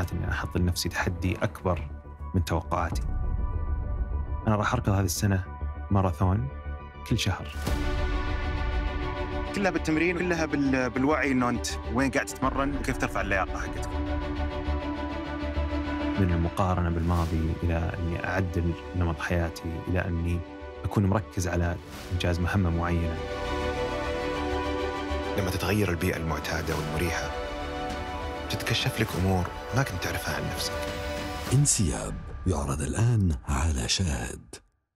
لكن أنا أحط لنفسي تحدي أكبر من توقعاتي. أنا راح أركض هذه السنة ماراثون كل شهر. كلها بالتمرين كلها بال... بالوعي إنه أنت وين قاعد تتمرن وكيف ترفع اللياقة حقتك. من المقارنة بالماضي إلى أني أعدل نمط حياتي إلى أني أكون مركز على إنجاز مهمة معينة. لما تتغير البيئة المعتادة والمريحة تتكشف لك أمور ما كنت تعرفها عن نفسك. انسياب يعرض الآن على شاهد.